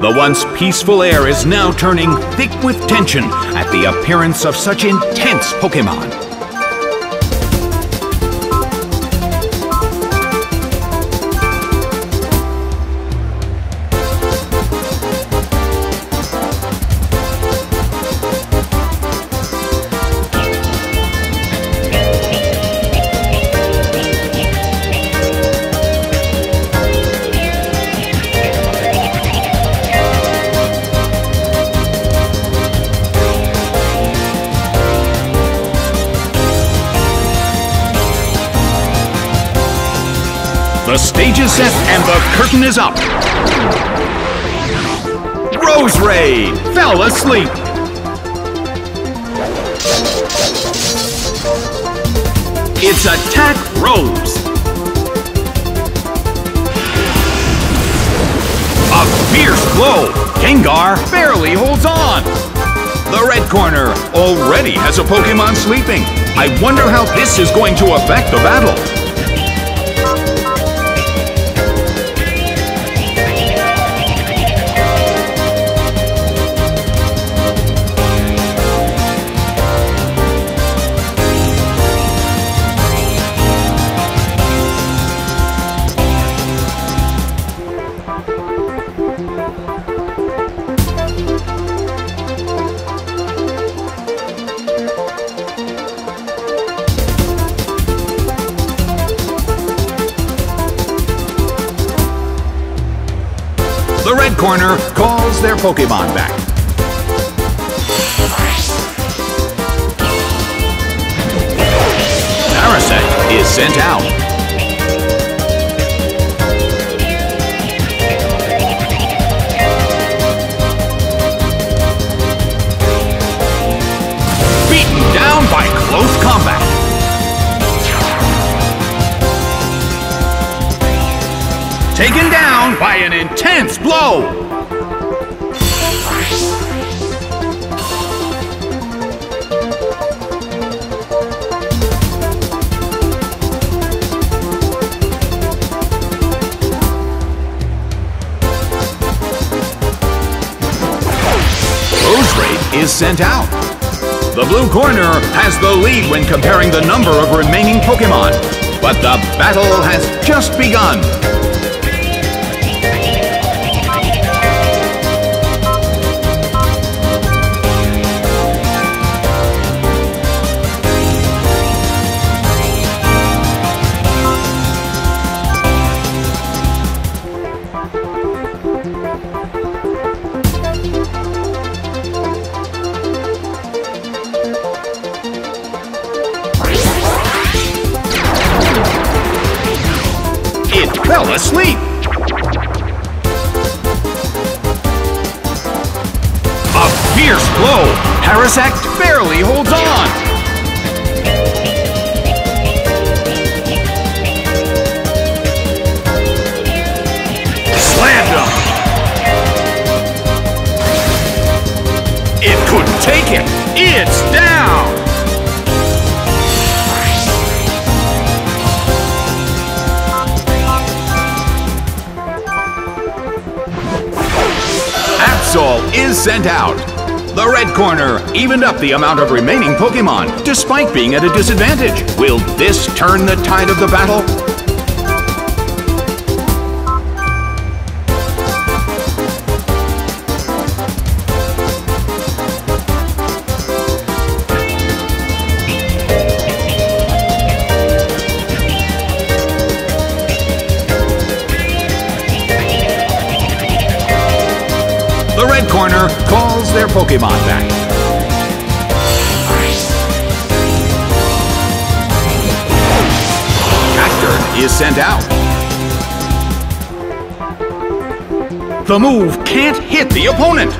The once peaceful air is now turning thick with tension at the appearance of such intense Pokemon. The stage is set and the curtain is up. Roserade fell asleep. It's Attack Rose. A fierce blow. Gengar barely holds on. The red corner already has a Pokemon sleeping. I wonder how this is going to affect the battle. The red corner calls their Pokemon back. Parasect is sent out. By an intense blow. Roserade is sent out. The blue corner has the lead when comparing the number of remaining Pokemon. But the battle has just begun. Asleep. A fierce blow. Parasect barely holds on. Him. It couldn't take it. It's down. Is sent out. The red corner evened up the amount of remaining Pokemon, despite being at a disadvantage. Will this turn the tide of the battle? Pokemon back. Is sent out. The move can't hit the opponent.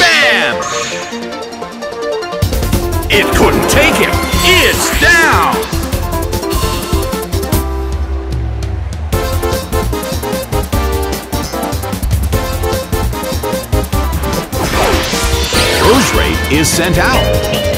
Bam! It couldn't take him. It's down! Is sent out.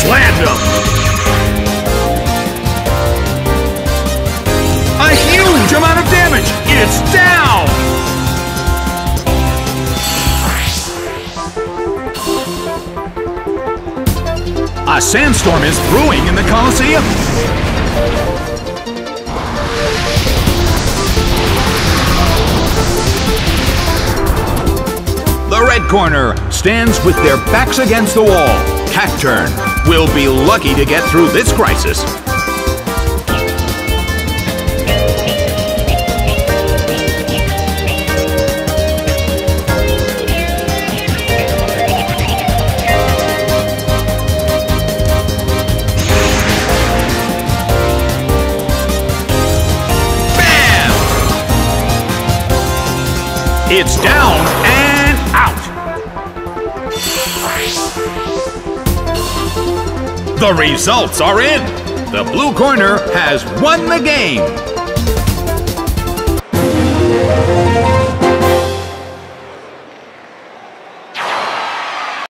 Slammed him! A huge amount of damage! It's down! A sandstorm is brewing in the Colosseum! The red corner stands with their backs against the wall. Cacturne will be lucky to get through this crisis. It's down and out. The results are in. The blue corner has won the game.